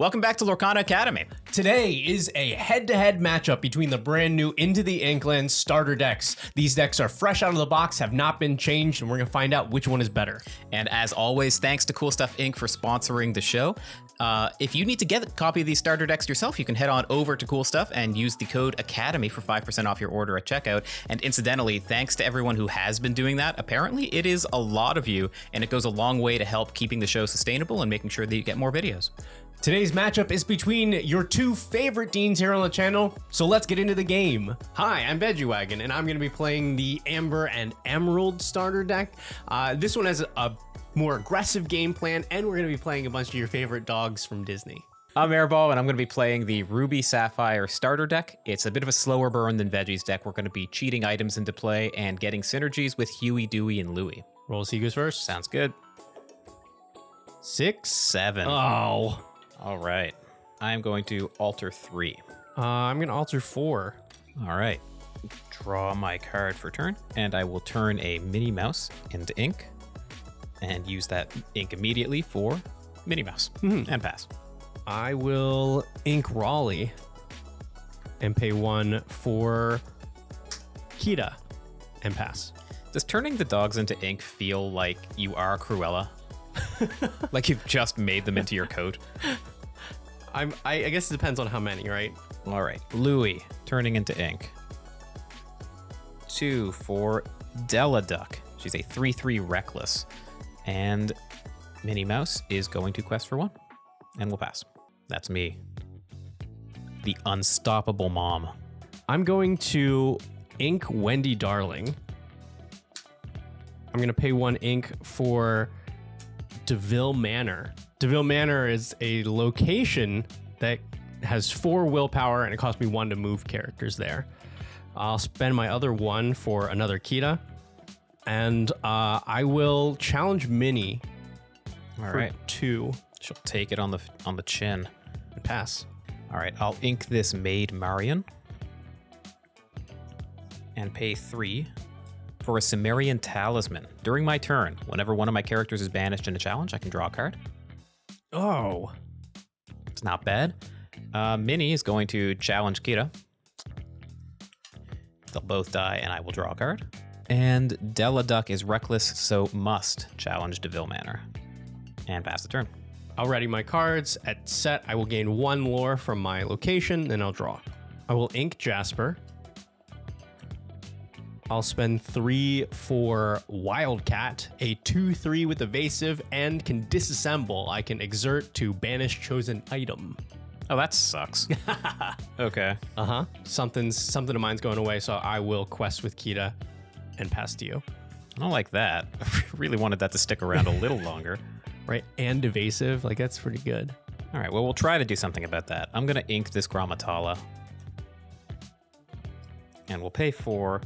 Welcome back to Lorcana Academy. Today is a head-to-head matchup between the brand new Into the Inkland starter decks. These decks are fresh out of the box, have not been changed, and we're gonna find out which one is better. And as always, thanks to Cool Stuff Inc. for sponsoring the show. Uh, if you need to get a copy of these starter decks yourself, you can head on over to Cool Stuff and use the code Academy for 5% off your order at checkout. And incidentally, thanks to everyone who has been doing that. Apparently, it is a lot of you, and it goes a long way to help keeping the show sustainable and making sure that you get more videos. Today's matchup is between your two favorite deans here on the channel, so let's get into the game. Hi, I'm Veggiewagon, and I'm going to be playing the Amber and Emerald starter deck. Uh, this one has a more aggressive game plan, and we're going to be playing a bunch of your favorite dogs from Disney. I'm Airball, and I'm going to be playing the Ruby Sapphire starter deck. It's a bit of a slower burn than Veggie's deck. We're going to be cheating items into play and getting synergies with Huey, Dewey, and Louie. Roll see goes first. Sounds good. Six. Seven. Oh. All right. I'm going to alter three. Uh, I'm going to alter four. All right. Draw my card for turn, and I will turn a Minnie Mouse into ink and use that ink immediately for Minnie Mouse and pass. I will ink Rolly and pay one for Kita and pass. Does turning the dogs into ink feel like you are Cruella? like you've just made them into your coat? I'm, I, I guess it depends on how many, right? All right. Louie turning into ink. Two for Della Duck. She's a 3 3 reckless. And Minnie Mouse is going to quest for one. And we'll pass. That's me. The unstoppable mom. I'm going to ink Wendy Darling. I'm going to pay one ink for De Vil Manor. De Vil Manor is a location that has four willpower and it costs me one to move characters there. I'll spend my other one for another Kita. And uh, I will challenge Minnie All for right. two She'll take it on the on the chin. and pass. All right, I'll ink this Maid Marian and pay three for a Sumerian talisman. During my turn, whenever one of my characters is banished in a challenge, I can draw a card. Oh, It's not bad. Uh, Minnie is going to challenge Kita. They'll both die, and I will draw a card. And Della Duck is reckless, so must challenge De Vil Manor and pass the turn. I'll ready my cards. At set, I will gain one lore from my location, then I'll draw. I will ink Jasper. I'll spend three for Wildcat, a 2 3 with evasive and can disassemble. I can exert to banish chosen item. Oh, that sucks. okay. Uh huh. Something's something of mine's going away, so I will quest with Kita and pass to you. I don't like that. I really wanted that to stick around a little longer. Right? And evasive. Like, that's pretty good. All right, well, we'll try to do something about that. I'm going to ink this Gramma Tala. And we'll pay for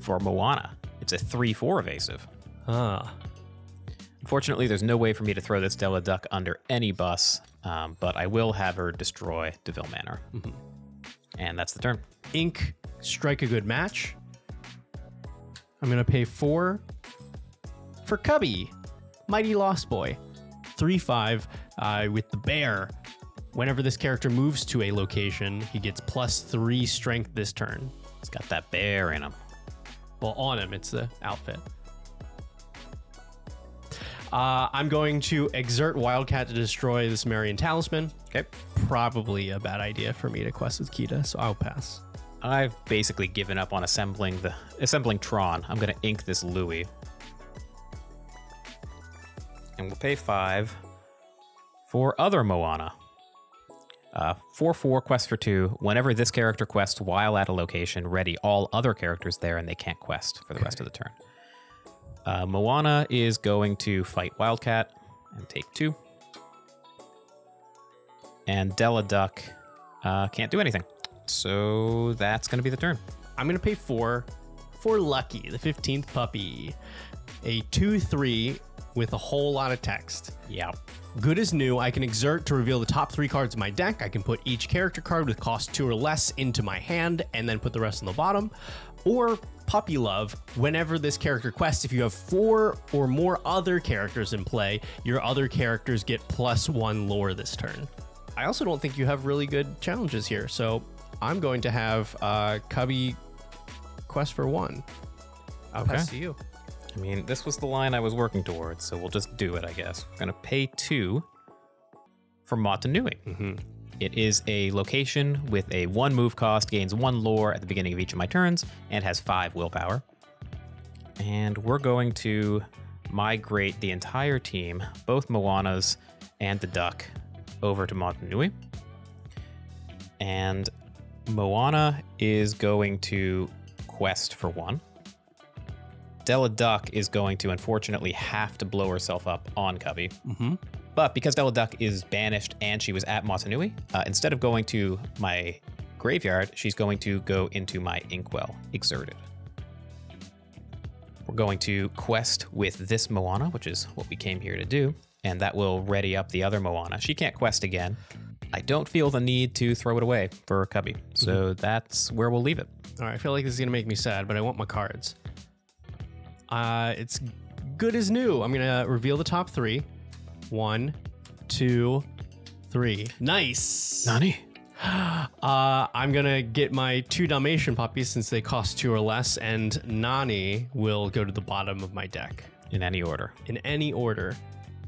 for Moana. It's a 3-4 evasive. Ah. Unfortunately, there's no way for me to throw this Della Duck under any bus, um, but I will have her destroy De Vil Manor. And that's the turn. Ink strike a good match. I'm gonna pay four for Cubby, Mighty Lost Boy, three five uh, with the bear. Whenever this character moves to a location, he gets plus three strength this turn. He's got that bear in him. Well, on him, it's the outfit. Uh, I'm going to exert Wildcat to destroy this Marion Talisman. Okay. Probably a bad idea for me to quest with Kita, so I'll pass. I've basically given up on assembling the assembling Tron. I'm gonna ink this Louie. And we'll pay five for other Moana. Uh, 4 4 quest for two. Whenever this character quests while at a location, ready all other characters there and they can't quest for the rest of the turn. Uh, Moana is going to fight Wildcat and take two. And Della Duck uh, can't do anything. So that's going to be the turn. I'm gonna pay four for Lucky, the 15th puppy. A 2 3 with a whole lot of text. Yeah. Good as new, I can exert to reveal the top three cards of my deck. I can put each character card with cost two or less into my hand and then put the rest on the bottom. or puppy love whenever this character quests. If you have four or more other characters in play, your other characters get plus one lore this turn. I also don't think you have really good challenges here, so I'm going to have uh, Cubby quest for one. I'll Okay. pass to you. I mean, this was the line I was working towards, so we'll just do it, I guess. We're gonna pay two for Motunui. Mm-hmm. It is a location with a one move cost, gains one lore at the beginning of each of my turns, and has five willpower. And we're going to migrate the entire team, both Moanas and the duck, over to Motunui. And Moana is going to quest for one. Della Duck is going to unfortunately have to blow herself up on Cubby. Mm-hmm. But because Della Duck is banished and she was at Motunui, uh, instead of going to my graveyard, she's going to go into my Inkwell Exerted. We're going to quest with this Moana, which is what we came here to do, and that will ready up the other Moana. She can't quest again. I don't feel the need to throw it away for a Cubby, so that's where we'll leave it. All right, I feel like this is gonna make me sad, but I want my cards. Uh, it's good as new. I'm gonna reveal the top three. One, two, three. Nice. Nani? Uh, I'm gonna get my two Dalmatian puppies since they cost two or less, and Nani will go to the bottom of my deck In any order. in any order.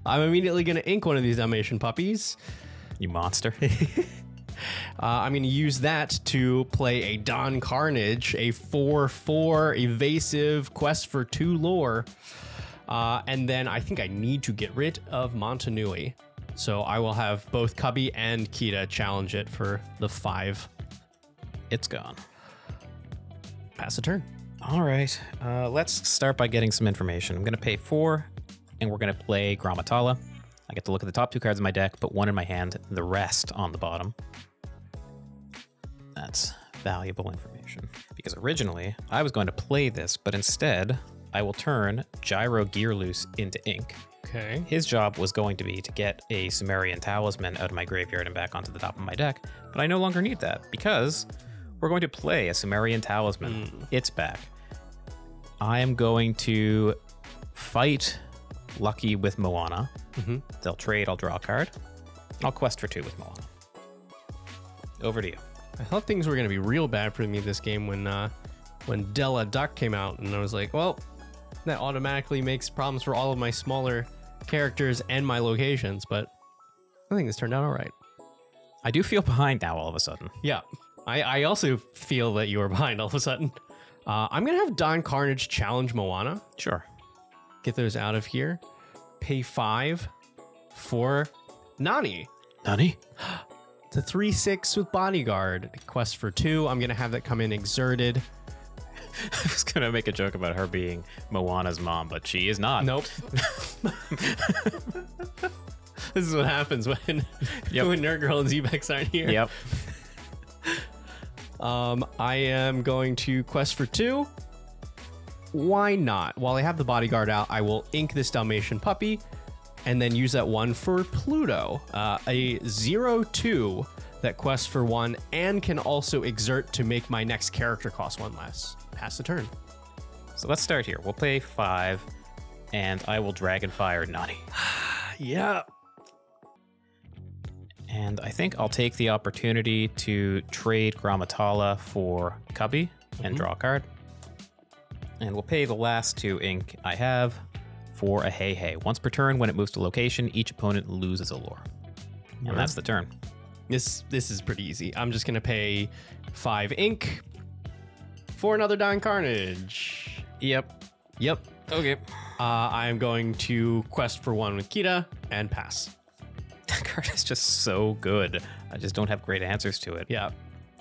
I'm immediately gonna ink one of these Dalmatian puppies. You monster. Uh, I'm going to use that to play a Don Karnage, a 4 4 evasive quest for two lore. Uh, and then I think I need to get rid of Motunui. So I will have both Cubby and Kita challenge it for the five. it's gone. Pass a turn. All right, uh, let's start by getting some information. I'm going to pay four, and we're going to play Gramma Tala. I get to look at the top two cards in my deck, put one in my hand, and the rest on the bottom. That's valuable information. Because originally, I was going to play this, but instead, I will turn Gyro Gearloose into ink. Okay. His job was going to be to get a Sumerian Talisman out of my graveyard and back onto the top of my deck, but I no longer need that because we're going to play a Sumerian Talisman. It's back. I am going to fight Lucky with Moana. Mhm. They'll trade, I'll draw a card. I'll quest for two with Moana. Over to you. I thought things were going to be real bad for me this game when uh, when Della Duck came out, and I was like, well, that automatically makes problems for all of my smaller characters and my locations. But I think this turned out all right. I do feel behind now all of a sudden. Yeah, I, I also feel that you are behind all of a sudden. Uh, I'm gonna have Don Karnage challenge Moana. Sure. Get those out of here. Pay five for Nani. Nani? Three six with bodyguard. Quest for two. I'm gonna have that come in exerted. I was going to make a joke about her being Moana's mom, but she is not. Nope. this is what happens when Yep. when Nerd Girl and Zbex aren't here. Yep. Um, I am going to quest for two. Why not? While I have the bodyguard out, I will ink this Dalmatian puppy and then use that one for Pluto. Uh, a zero two that quests for one and can also exert to make my next character cost one less. Pass the turn. So let's start here. We'll play five, and I will dragon fire Nani. Yeah. And I think I'll take the opportunity to trade Gramma Tala for Cubby and Mhm. draw a card. And we'll pay the last two ink I have for a HeiHei. Once per turn, when it moves to location, each opponent loses a lore. And that's the turn. This this is pretty easy. I'm just gonna pay five ink for another Don Karnage. Yep. Yep. Okay. Uh, I am going to quest for one with Kita and pass. That card is just so good. I just don't have great answers to it. Yeah.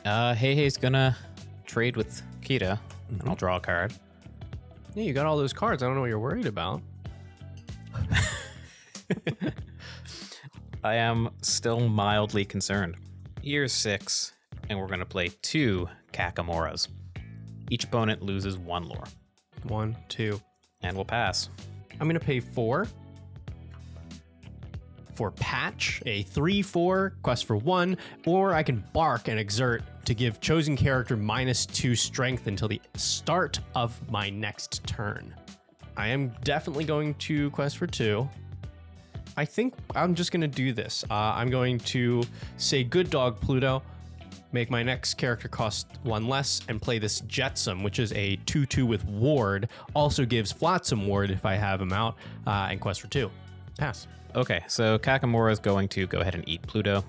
Uh, HeiHei's gonna trade with Kita, and I'll draw a card. Yeah, you got all those cards. I don't know what you're worried about. I am still mildly concerned. Here's six, and we're gonna play two Kakamoras. Each opponent loses one lore, One, two. and we'll pass. I'm gonna pay four. for Patch, a 3 4 quest for 1, or I can Bark and Exert to give chosen character minus 2 strength until the start of my next turn. I am definitely going to quest for 2. I think I'm just going to do this. Uh, I'm going to say Good Dog Pluto, make my next character cost one less, and play this Jetsam, which is a 2 2 with Ward. Also gives Flotsam Ward if I have him out, uh, and quest for 2. Pass. Okay, so Kakamora is going to go ahead and eat Pluto.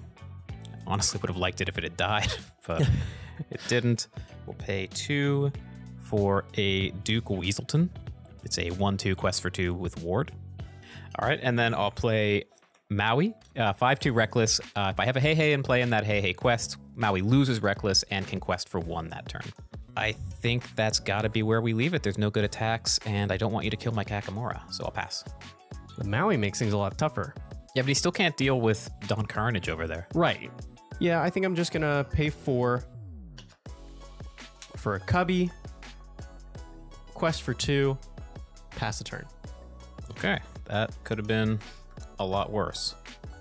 Honestly, would have liked it if it had died, but it didn't. We'll pay two for a Duke Weaselton. It's a 1 2 quest for 2 with Ward. All right, and then I'll play Maui, uh, 5 2 Reckless. Uh, if I have a HeiHei in play in that HeiHei quest, Maui loses Reckless and can quest for 1 that turn. I think that's got to be where we leave it. There's no good attacks, and I don't want you to kill my Kakamora, so I'll pass. The Maui makes things a lot tougher. Yeah, but he still can't deal with Don Karnage over there. Right. Yeah, I think I'm just gonna pay four for a cubby. Quest for two. Pass the turn. Okay, that could have been a lot worse.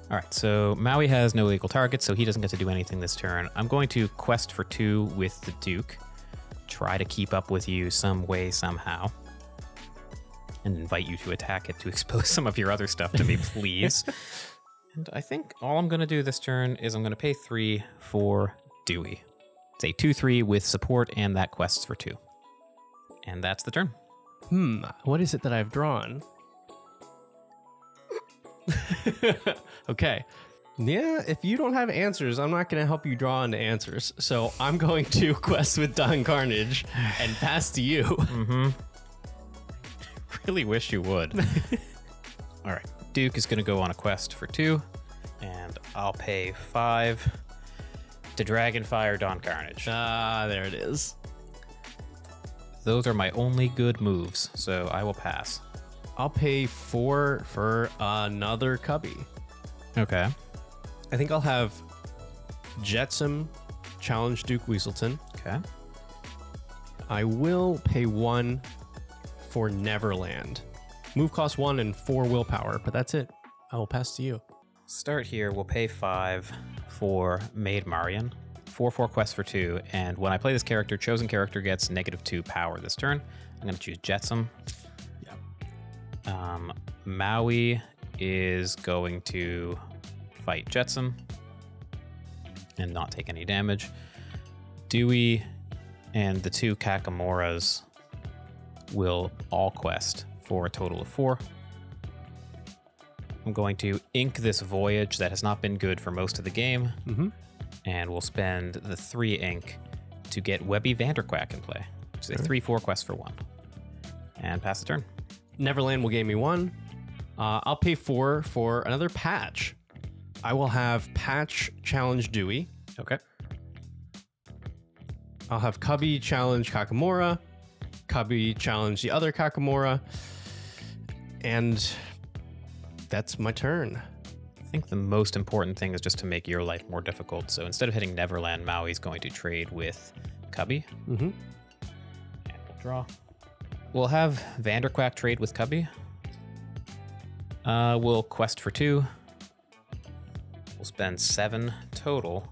All right, so Maui has no legal targets, so he doesn't get to do anything this turn. I'm going to quest for two with the Duke, try to keep up with you some way, somehow, and invite you to attack it to expose some of your other stuff to me, please. and I think all I'm going to do this turn is I'm going to pay three for Dewey. It's a 2 3 with support, and that quests for two. And that's the turn. Hmm, what is it that I've drawn? okay. Yeah, if you don't have answers, I'm not going to help you draw into answers. So I'm going to quest with Don Karnage and pass to you. Mm-hmm. Really wish you would. All right. Duke is going to go on a quest for two, and I'll pay five to Dragonfire Don Karnage. Ah, there it is. Those are my only good moves, so I will pass. I'll pay four for another cubby. Okay. I think I'll have Jetsam challenge Duke Weaselton. Okay. I will pay one for Neverland. Move cost one and four willpower, but that's it. I will pass to you. Start here. We'll pay five for Maid Marian. Four four quests for two, and when I play this character, chosen character gets negative two power this turn. I'm going to choose Jetsam. Um, Maui is going to fight Jetsam and not take any damage. Dewey and the two Kakamoras will all quest for a total of four. I'm going to ink this voyage that has not been good for most of the game, Mm-hmm. and we'll spend the three ink to get Webby Vanderquack in play, which is a 3 4 quest for one. And pass the turn. Neverland will gain me one. Uh, I'll pay four for another patch. I will have Patch challenge Dewey. Okay. I'll have Cubby challenge Kakamora. Cubby challenge the other Kakamora. And that's my turn. I think the most important thing is just to make your life more difficult. So instead of hitting Neverland, Maui's going to trade with Cubby. Mm-hmm. And we'll draw. We'll have Vanderquack trade with Cubby. Uh, we'll quest for two. We'll spend seven total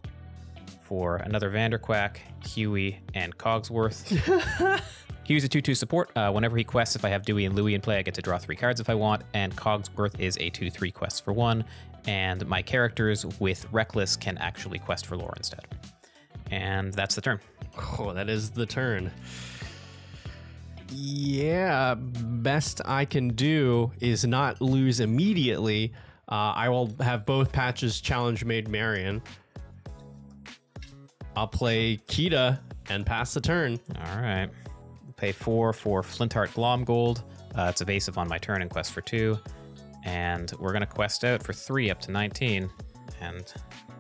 for another Vanderquack, Huey, and Cogsworth. Huey's a 2 2 support. Uh, whenever he quests, if I have Dewey and Louie in play, I get to draw three cards if I want. And Cogsworth is a 2 3 quest for one. And my characters with Reckless can actually quest for lore instead. And that's the turn. Oh, that is the turn. Yeah, best I can do is not lose immediately. Uh, I will have both patches challenge Maid Marian. I'll play Kita and pass the turn. All right. Pay four for Flintheart Glomgold. Uh, it's evasive on my turn and quest for two. And we're going to quest out for three up to 19. And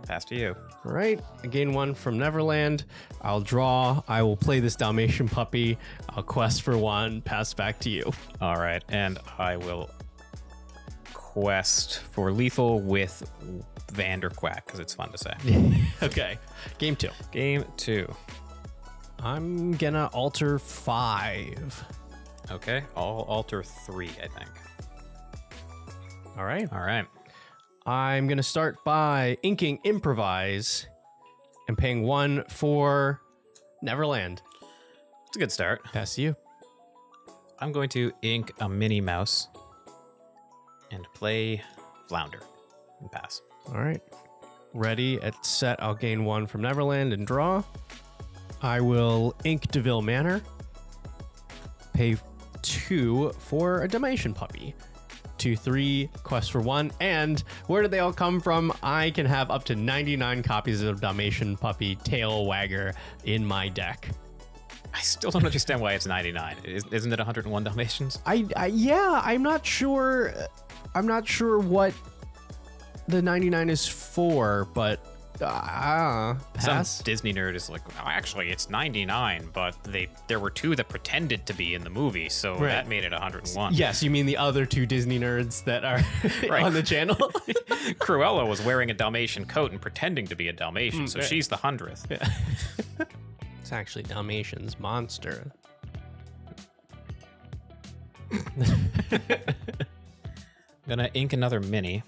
pass to you. All right, I gain one from Neverland. I'll draw. I will play this Dalmatian puppy. I'll quest for one, pass back to you. All right. And I will quest for lethal with Vanderquack because it's fun to say. okay, game two. Game two. I'm gonna alter five. Okay. I'll alter three, I think. All right. All right. I'm going to start by inking Improvise and paying one for Neverland. It's a good start. Pass to you. I'm going to ink a Minnie Mouse and play Flounder and pass. All right. Ready at set. I'll gain one from Neverland and draw. I will ink De Vil Manor. Pay two for a Dalmatian puppy. Two, three, quest for one. And where did they all come from? I can have up to 99 copies of Dalmatian puppy tail wagger in my deck. I still don't understand why it's 99. Is- Isn't it 101 Dalmatians? I, I yeah, I'm not sure. I'm not sure what the 99 is for, but ah, pass. Some Disney nerd is like, "Oh, actually, it's 99, but they there were two that pretended to be in the movie, so Right. that made it 101. Yes, you mean the other two Disney nerds that are Right. on the channel? Cruella was wearing a Dalmatian coat and pretending to be a Dalmatian, so right. she's the hundredth. it's actually Dalmatian's monster. Gonna ink another mini.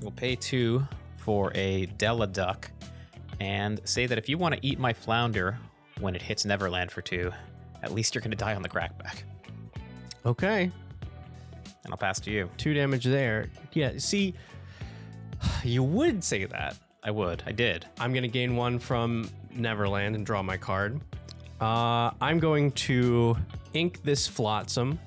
We'll pay two for a Della Duck, and say that if you want to eat my flounder when it hits Neverland for two, at least you're gonna die on the crackback. Okay, And I'll pass to you. two damage there. Yeah, see, you would say that. I would. I did. I'm going to gain one from Neverland and draw my card. Uh, I'm going to ink this Flotsam,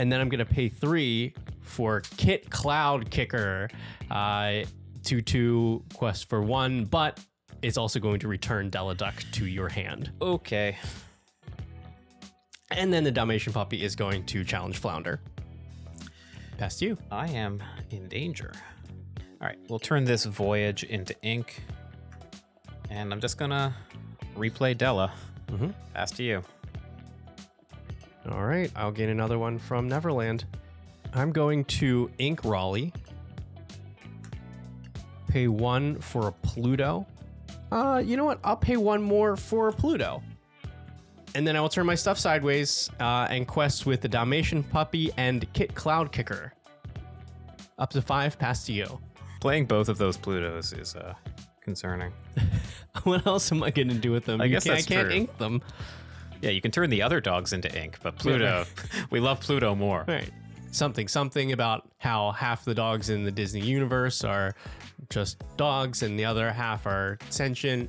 and then I'm going to pay three for Kit Cloudkicker. Uh, 2 2 quest for one, but it's also going to return Della Duck to your hand. Okay. And then the Dalmatian puppy is going to challenge Flounder. Past you. I am in danger. All right, we'll turn this voyage into ink, and I'm just gonna replay Della. mm -hmm. Pass to you. All right, I'll gain another one from Neverland. I'm going to ink Rolly. Pay one for a Pluto. Uh, you know what? I'll pay one more for a Pluto. And then I will turn my stuff sideways uh, and quest with the Dalmatian puppy and Kit Cloudkicker. Up to five, pass to you. Playing both of those Plutos is uh, concerning. what else am I going to do with them? I You guess can't- I can't true. ink them. Yeah, you can turn the other dogs into ink, but Pluto, we love Pluto more. Right. Something, something about how half the dogs in the Disney universe are just dogs and the other half are sentient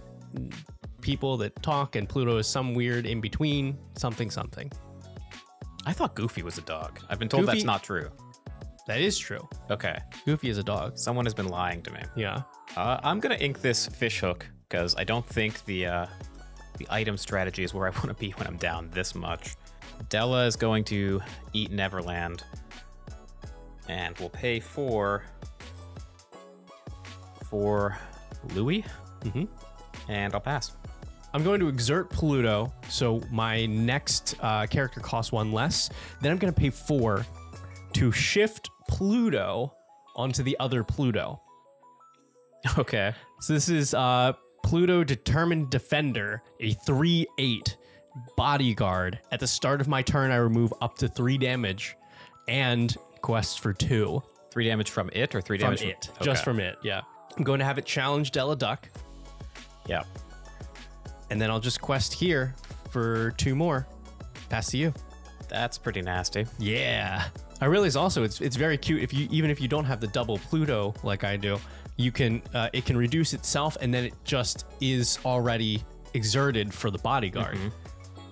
people that talk, and Pluto is some weird in between. Something, something. I thought Goofy was a dog. I've been told Goofy- that's not true. That is true. Okay, Goofy is a dog. someone has been lying to me. Yeah. Uh, I'm gonna ink this fish hook because I don't think the uh, the item strategy is where I want to be when I'm down this much. Della is going to eat Neverland, and we'll pay for for Louie, Mhm. and I'll pass. I'm going to exert Pluto, so my next uh, character costs one less. Then I'm going to pay four to shift Pluto onto the other Pluto. Okay. So this is uh, Pluto Determined Defender, a 3 8 bodyguard. At the start of my turn, I remove up to three damage and quest for two Three damage from it or three damage from it. Okay. Just from it, yeah. I'm going to have it challenge Della Duck, yeah. and then I'll just quest here for two more. Pass to you. That's pretty nasty. Yeah. I realize also it's it's very cute if you even if you don't have the double Pluto like I do, you can uh, it can reduce itself and then it just is already exerted for the bodyguard.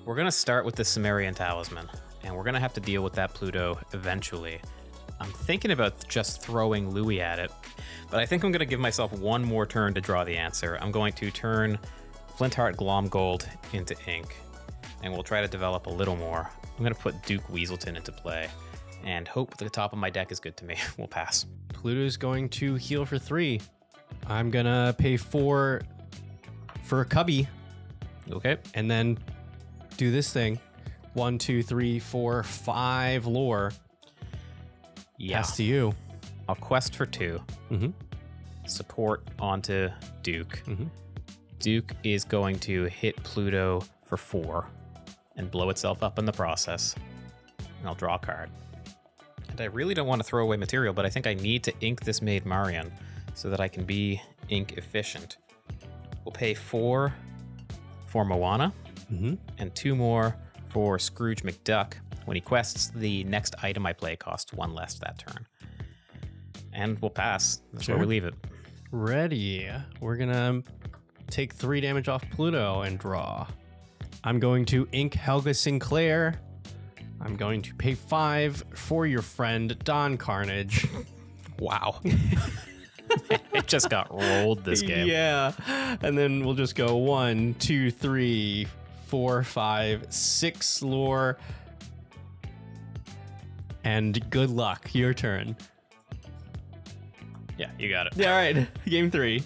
We're gonna start with the Sumerian talisman, and we're gonna have to deal with that Pluto eventually. I'm thinking about just throwing Louie at it, but I think I'm gonna give myself one more turn to draw the answer. I'm going to turn Flintheart Glomgold into ink, and we'll try to develop a little more. I'm gonna put Duke Weaselton into play, and hope the top of my deck is good to me. we'll pass. Pluto's going to heal for three. I'm gonna pay four for a cubby Okay. and then do this thing. One, two, three, four, five lore. Yeah. Pass to you. I'll quest for 2 Mhm. Support onto Duke. Mhm. Duke is going to hit Pluto for four and blow itself up in the process. And I'll draw a card. And I really don't want to throw away material, but I think I need to ink this Maid Marian so that I can be ink efficient. We'll pay four for Moana Mm-hmm. and two more for Scrooge McDuck. When he quests, the next item I play costs one less that turn. And we'll pass. That's where we leave it. Ready. We're gonna take three damage off Pluto and draw. I'm going to ink Helga Sinclair. I'm going to pay five for your friend Don Karnage. Wow. it just got rolled this game. Yeah. And then we'll just go one, two, three, four, five, six lore. And good luck. Your turn. Yeah, you got it. Yeah, all right. Game three.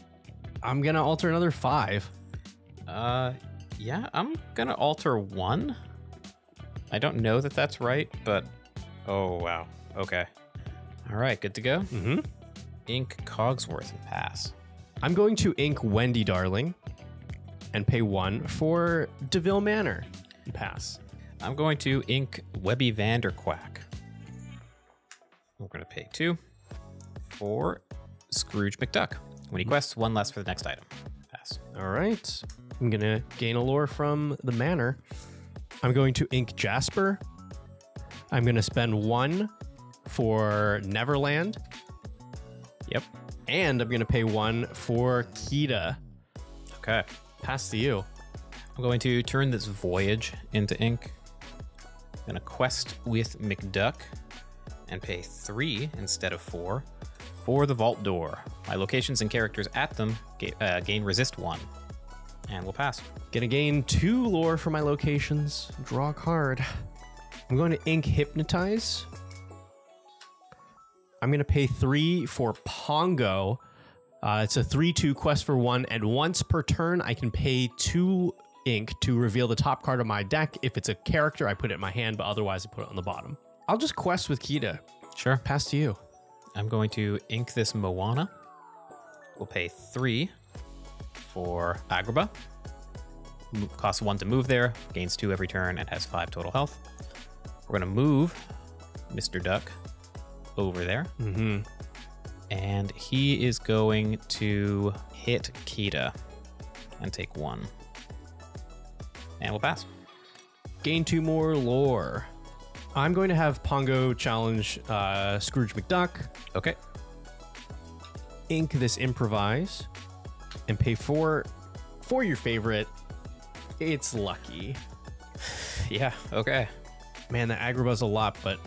I'm gonna alter another five. Uh, yeah, I'm gonna alter one. I don't know that that's right, but oh wow. Okay. All right, good to go. Mm-hmm. Ink Cogsworth and pass. I'm going to ink Wendy Darling and pay one for De Vil Manor. and Pass. I'm going to ink Webby Vanderquack. We're gonna pay two for Scrooge McDuck. When he mm-hmm. quests, one less for the next item. Pass. All right. I'm going to gain a lore from the manor. I'm going to ink Jasper. I'm going to spend one for Neverland. Yep. And I'm going to pay one for Kita. Okay. Pass to you. I'm going to turn this voyage into ink. I'm gonna quest with McDuck and pay three instead of four for the vault door. My locations and characters at them ga- uh, gain resist one, and we'll pass. Gonna gain two lore for my locations. Draw a card. I'm going to ink hypnotize. I'm gonna pay three for Pongo. Uh, it's a three-two quest for one, and once per turn, I can pay two ink to reveal the top card of my deck. If it's a character, I put it in my hand, but otherwise, I put it on the bottom. I'll just quest with Kita. Sure. Pass to you. I'm going to ink this Moana. We'll pay three for Agrabah. Costs one to move there, gains two every turn, and has five total health. We're going to move Mr. Duck over there, Mm-hmm. and he is going to hit Kita and take one. And we'll pass. gain two more lore. I'm going to have Pongo challenge uh, Scrooge McDuck, Okay. ink this improvise, and pay four for your favorite. It's lucky. Yeah, okay. Man, the Agrabah's a lot, but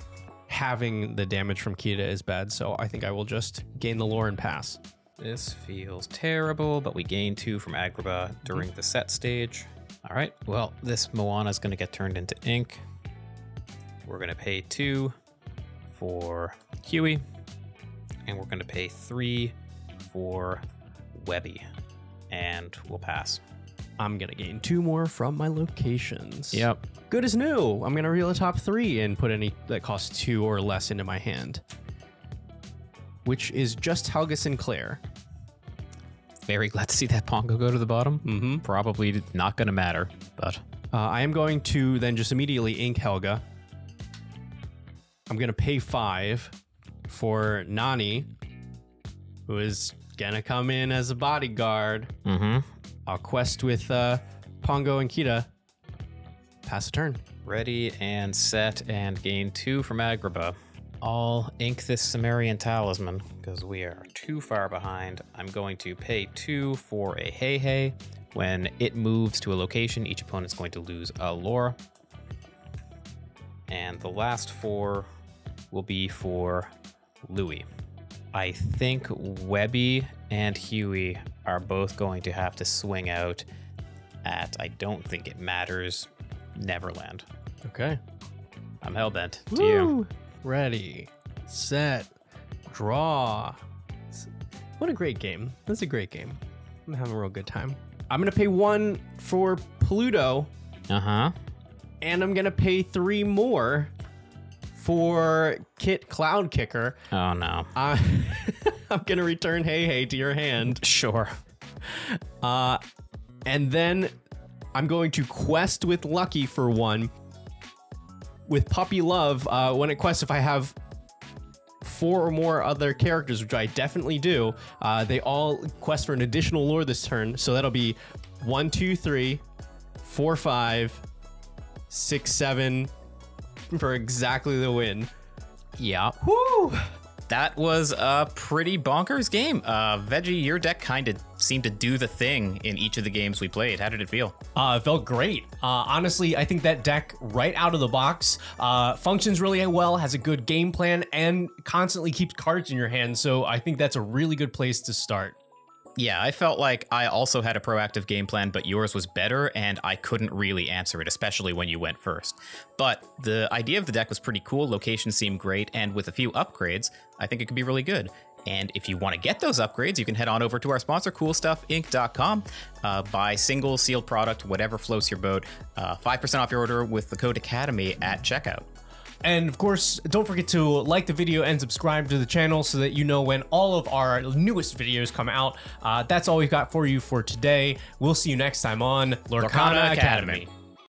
having the damage from Kita is bad, so I think I will just gain the lore and pass. This feels terrible, but we gain two from Agrabah during the set stage. All right, well, this Moana is going to get turned into ink. We're going to pay two for Huey, and we're going to pay three for Webby, and we'll pass. I'm gonna gain two more from my locations. Yep. Good as new. I'm gonna reel a top three and put any that costs two or less into my hand. Which is just Helga Sinclair. Very glad to see that Pongo go to the bottom. Mm-hmm. Probably not going to matter, but Uh, I am going to then just immediately ink Helga. I'm going to pay five for Nani, who is going to come in as a bodyguard. mm-hmm. I'll quest with uh, Pongo and Kita. Pass a turn. Ready and set and gain two from Agrabah. I'll ink this Sumerian talisman because we are too far behind. I'm going to pay two for a HeiHei. When it moves to a location, each opponent's going to lose a lore. And the last four will be for Louie. I think Webby and Huey are both going to have to swing out at, I don't think it matters, Neverland. Okay. I'm hellbent. You. Ready, set, draw. What a great game. That's a great game. I'm having a real good time. I'm going to pay one for Pluto, Uh huh. and I'm going to pay three more for Kit Cloudkicker. Oh no. Uh, I'm going to return HeiHei to your hand. Sure. Uh, and then I'm going to quest with Lucky for one. With Puppy Love, uh, when it quests, if I have four or more other characters, which I definitely do, uh, they all quest for an additional lore this turn. So that'll be one, two, three, four, five, six, seven for exactly the win. Yeah. Woo! That was a pretty bonkers game. Uh, Veggie, your deck kind of seemed to do the thing in each of the games we played. How did it feel? Uh, it felt great. Uh, honestly, I think that deck right out of the box uh, functions really well, has a good game plan, and constantly keeps cards in your hand. So I think that's a really good place to start. Yeah, I felt like I also had a proactive game plan, but yours was better, and I couldn't really answer it, especially when you went first. But the idea of the deck was pretty cool, location seemed great, and with a few upgrades, I think it could be really good. And if you want to get those upgrades, you can head on over to our sponsor, CoolStuffInc.com. Uh, buy single sealed product, whatever floats your boat. Uh, 5% off your order with the code Academy at checkout. And of course, don't forget to like the video and subscribe to the channel so that you know when all of our newest videos come out. Uh, that's all we've got for you for today. We'll see you next time on Lorcana, Lorcana Academy. Academy.